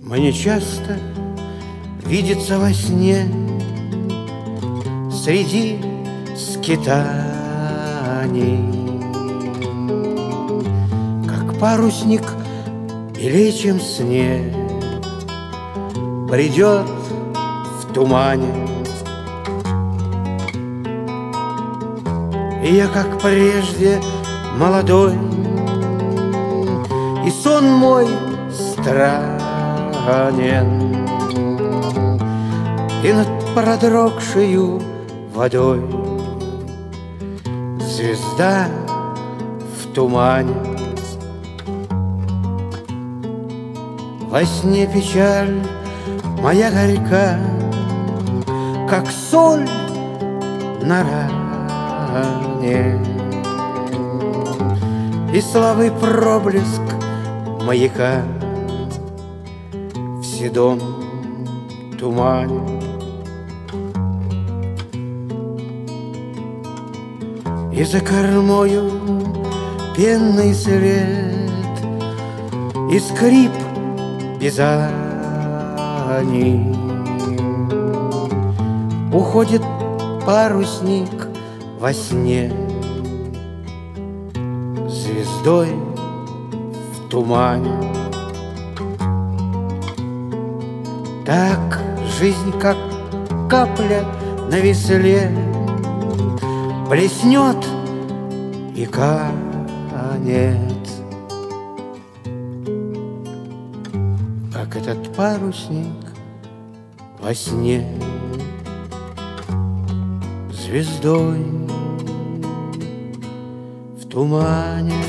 Мне часто видится во сне Среди скитаний. Как парусник в лечем сне Придет в тумане И я, как прежде, молодой. И сон мой странен. И над продрогшую водой Звезда в тумане. Во сне печаль моя горька Как соль на ране И слабый проблеск маяка В седом тумане И за кормою пенный свет И скрип пизаний Уходит парусник во сне Звездой в тумане. Так жизнь, как капля на весле Блеснет и конец Как этот парусник во сне Звездой в тумане